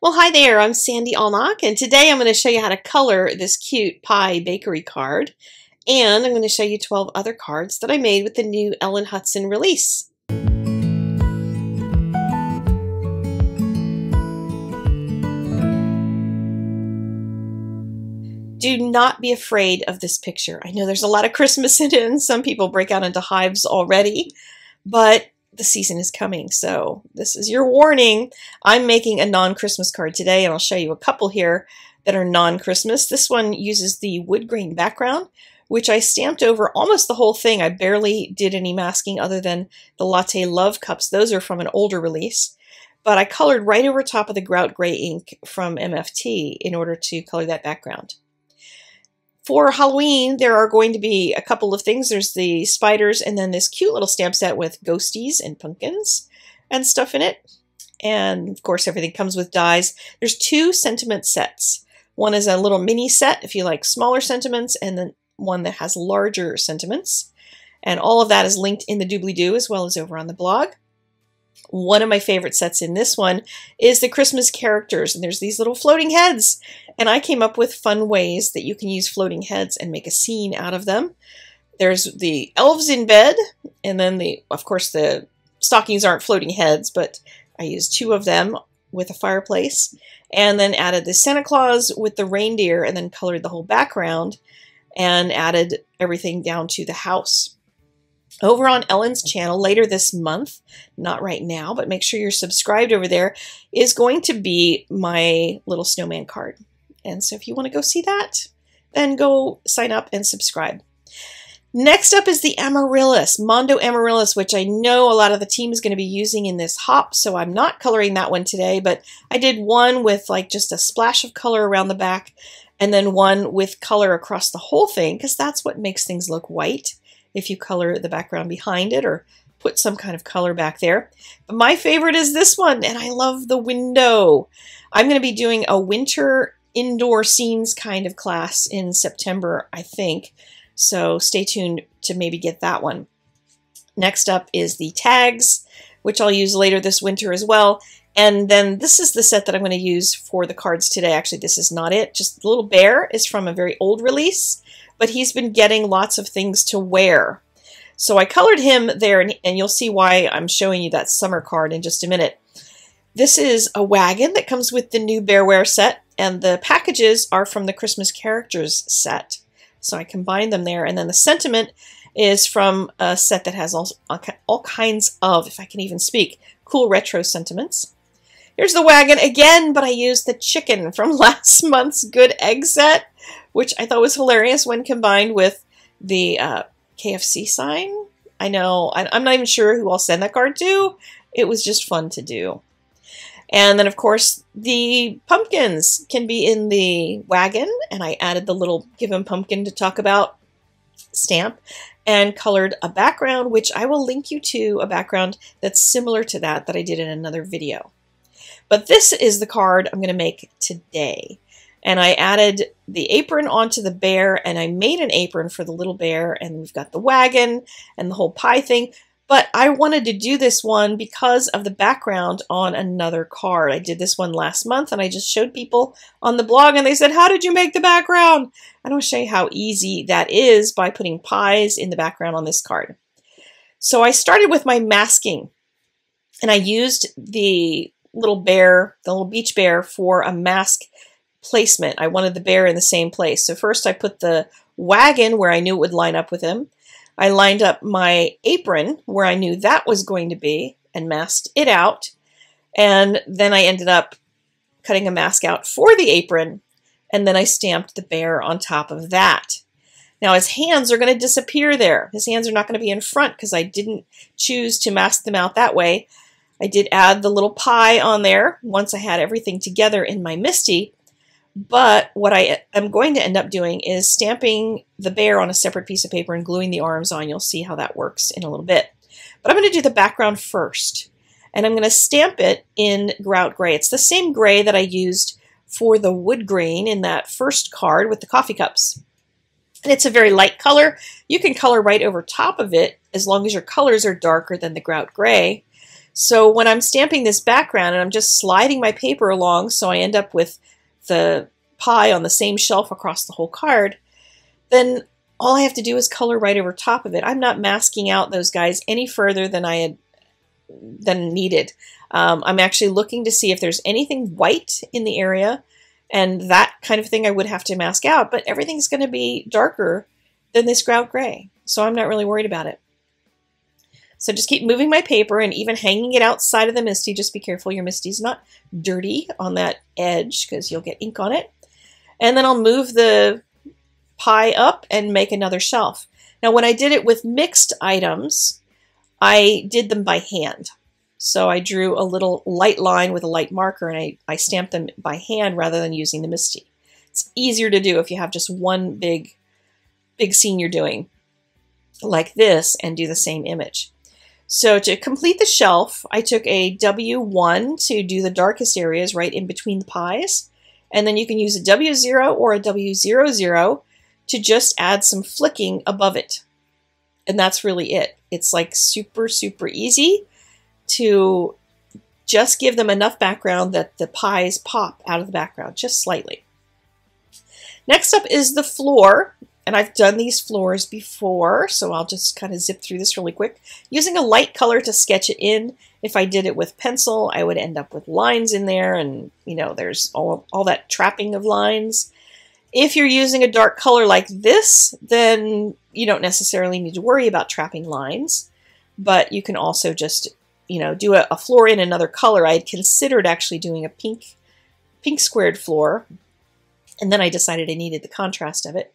Well, hi there, I'm Sandy Allnock, and today I'm going to show you how to color this cute pie bakery card, and I'm going to show you 12 other cards that I made with the new Ellen Hudson release. Do not be afraid of this picture. I know there's a lot of Christmas in it, and some people break out into hives already, but the season is coming. So this is your warning. I'm making a non-Christmas card today, and I'll show you a couple here that are non-Christmas. This one uses the wood grain background, which I stamped over almost the whole thing. I barely did any masking other than the Latte Love cups. Those are from an older release. But I colored right over top of the grout gray ink from MFT in order to color that background for Halloween, there are going to be a couple of things. There's the spiders and then this cute little stamp set with ghosties and pumpkins and stuff in it. And of course, everything comes with dies. There's two sentiment sets. One is a little mini set if you like smaller sentiments, and then one that has larger sentiments. And all of that is linked in the doobly-doo as well as over on the blog. One of my favorite sets in this one is the Christmas characters, and there's these little floating heads. And I came up with fun ways that you can use floating heads and make a scene out of them. There's the elves in bed, and then the, of course, the stockings aren't floating heads, but I used two of them with a fireplace, and then added the Santa Claus with the reindeer, and then colored the whole background, and added everything down to the house over on Ellen's channel later this month, not right now, but make sure you're subscribed over there, is going to be my little snowman card. And so if you want to go see that, then go sign up and subscribe. Next up is the Amaryllis, Mondo Amaryllis, which I know a lot of the team is going to be using in this hop, so I'm not coloring that one today, but I did one with like just a splash of color around the back, and then one with color across the whole thing, because that's what makes things look white if you color the background behind it or put some kind of color back there. But my favorite is this one, and I love the window. I'm going to be doing a winter indoor scenes kind of class in September, I think. So stay tuned to maybe get that one. Next up is the tags, which I'll use later this winter as well. And then this is the set that I'm going to use for the cards today. Actually, this is not it. Just the little bear is from a very old release but he's been getting lots of things to wear. So I colored him there, and, and you'll see why I'm showing you that summer card in just a minute. This is a wagon that comes with the new Bear Ware set, and the packages are from the Christmas Characters set. So I combined them there, and then the sentiment is from a set that has all, all kinds of, if I can even speak, cool retro sentiments. Here's the wagon again, but I used the chicken from last month's Good Egg set which I thought was hilarious when combined with the uh, KFC sign. I know, I'm not even sure who I'll send that card to. It was just fun to do. And then, of course, the pumpkins can be in the wagon, and I added the little Give 'em Pumpkin to Talk About stamp and colored a background, which I will link you to a background that's similar to that that I did in another video. But this is the card I'm going to make today and I added the apron onto the bear and I made an apron for the little bear and we've got the wagon and the whole pie thing. But I wanted to do this one because of the background on another card. I did this one last month and I just showed people on the blog and they said, how did you make the background? And I want to show you how easy that is by putting pies in the background on this card. So I started with my masking and I used the little bear, the little beach bear for a mask placement. I wanted the bear in the same place. So first I put the wagon where I knew it would line up with him. I lined up my apron where I knew that was going to be and masked it out. And then I ended up cutting a mask out for the apron and then I stamped the bear on top of that. Now his hands are going to disappear there. His hands are not going to be in front because I didn't choose to mask them out that way. I did add the little pie on there once I had everything together in my MISTI, but what I am going to end up doing is stamping the bear on a separate piece of paper and gluing the arms on. You'll see how that works in a little bit. But I'm going to do the background first. And I'm going to stamp it in grout gray. It's the same gray that I used for the wood grain in that first card with the coffee cups. And it's a very light color. You can color right over top of it as long as your colors are darker than the grout gray. So when I'm stamping this background and I'm just sliding my paper along so I end up with the pie on the same shelf across the whole card, then all I have to do is color right over top of it. I'm not masking out those guys any further than I had than needed. Um, I'm actually looking to see if there's anything white in the area and that kind of thing I would have to mask out, but everything's going to be darker than this grout gray, so I'm not really worried about it. So just keep moving my paper and even hanging it outside of the MISTI. Just be careful your MISTI's not dirty on that edge because you'll get ink on it. And then I'll move the pie up and make another shelf. Now when I did it with mixed items, I did them by hand. So I drew a little light line with a light marker and I, I stamped them by hand rather than using the MISTI. It's easier to do if you have just one big, big scene you're doing like this and do the same image. So to complete the shelf, I took a W1 to do the darkest areas right in between the pies. And then you can use a W0 or a W00 to just add some flicking above it. And that's really it. It's like super, super easy to just give them enough background that the pies pop out of the background just slightly. Next up is the floor, and I've done these floors before, so I'll just kind of zip through this really quick. Using a light color to sketch it in. If I did it with pencil, I would end up with lines in there, and you know, there's all, all that trapping of lines. If you're using a dark color like this, then you don't necessarily need to worry about trapping lines, but you can also just you know, do a, a floor in another color. I had considered actually doing a pink, pink squared floor, and then I decided I needed the contrast of it.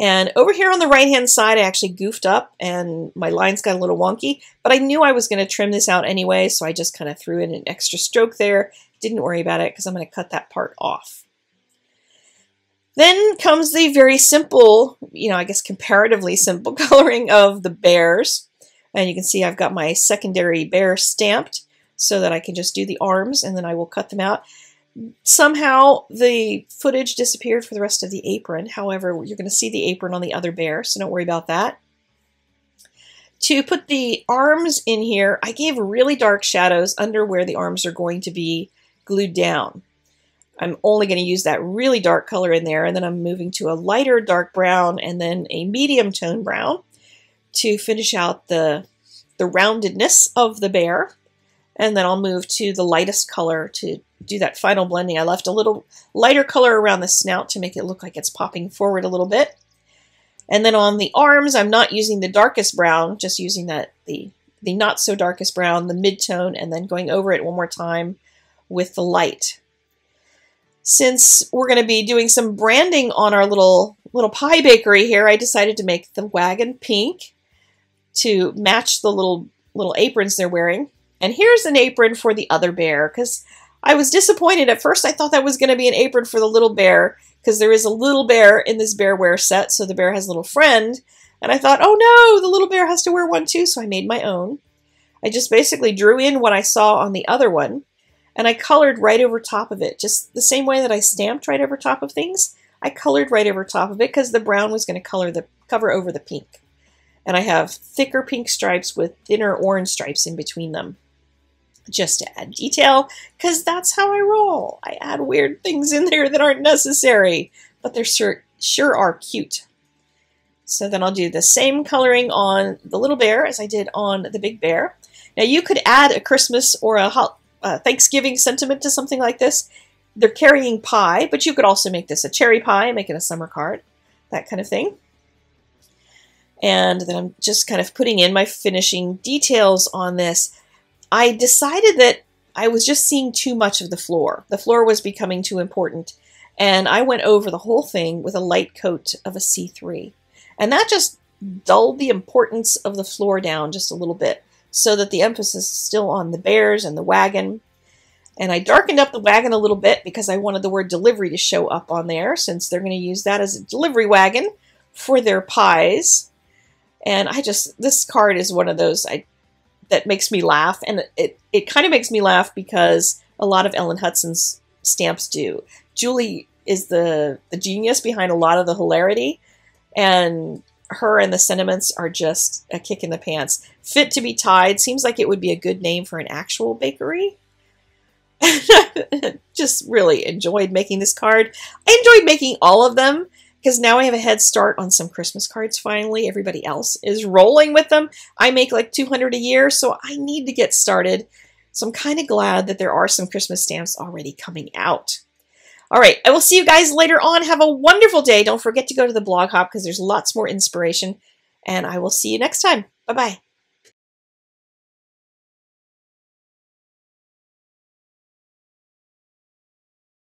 And over here on the right-hand side, I actually goofed up and my lines got a little wonky, but I knew I was going to trim this out anyway, so I just kind of threw in an extra stroke there. Didn't worry about it because I'm going to cut that part off. Then comes the very simple, you know, I guess comparatively simple coloring of the bears. And you can see I've got my secondary bear stamped so that I can just do the arms and then I will cut them out. Somehow the footage disappeared for the rest of the apron. However, you're going to see the apron on the other bear, so don't worry about that. To put the arms in here, I gave really dark shadows under where the arms are going to be glued down. I'm only going to use that really dark color in there, and then I'm moving to a lighter dark brown and then a medium tone brown to finish out the, the roundedness of the bear. And then I'll move to the lightest color to do that final blending. I left a little lighter color around the snout to make it look like it's popping forward a little bit. And then on the arms, I'm not using the darkest brown, just using that the, the not so darkest brown, the mid-tone, and then going over it one more time with the light. Since we're going to be doing some branding on our little little pie bakery here, I decided to make the wagon pink to match the little little aprons they're wearing. And here's an apron for the other bear because I was disappointed at first. I thought that was going to be an apron for the little bear because there is a little bear in this Bear Ware set, so the bear has a little friend. And I thought, oh no, the little bear has to wear one too, so I made my own. I just basically drew in what I saw on the other one, and I colored right over top of it, just the same way that I stamped right over top of things. I colored right over top of it because the brown was going to color the cover over the pink and I have thicker pink stripes with thinner orange stripes in between them just to add detail because that's how I roll. I add weird things in there that aren't necessary, but they sure, sure are cute. So then I'll do the same coloring on the little bear as I did on the big bear. Now you could add a Christmas or a uh, Thanksgiving sentiment to something like this. They're carrying pie, but you could also make this a cherry pie, make it a summer card, that kind of thing and then I'm just kind of putting in my finishing details on this. I decided that I was just seeing too much of the floor. The floor was becoming too important, and I went over the whole thing with a light coat of a C3. And that just dulled the importance of the floor down just a little bit so that the emphasis is still on the bears and the wagon. And I darkened up the wagon a little bit because I wanted the word delivery to show up on there since they're going to use that as a delivery wagon for their pies. And I just this card is one of those I that makes me laugh, and it it kind of makes me laugh because a lot of Ellen Hudson's stamps do. Julie is the the genius behind a lot of the hilarity, and her and the sentiments are just a kick in the pants. Fit to be tied seems like it would be a good name for an actual bakery. just really enjoyed making this card. I enjoyed making all of them because now I have a head start on some Christmas cards finally. Everybody else is rolling with them. I make like 200 a year, so I need to get started. So I'm kind of glad that there are some Christmas stamps already coming out. All right, I will see you guys later on. Have a wonderful day. Don't forget to go to the blog hop because there's lots more inspiration. And I will see you next time. Bye-bye.